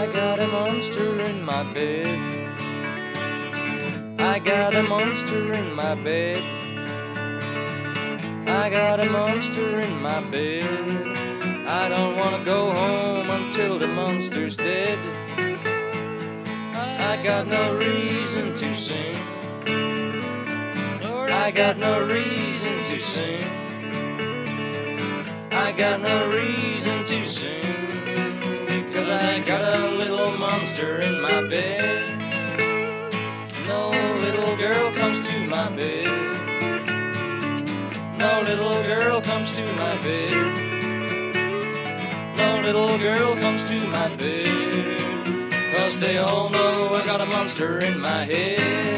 I got a monster in my bed. I got a monster in my bed. I got a monster in my bed. I don't wanna go home until the monster's dead. I got no reason to sing. I got no reason to sing. I got no reason to sing. In my bed. No little girl comes to my bed. No little girl comes to my bed. No little girl comes to my bed. Cause they all know I got a monster in my head.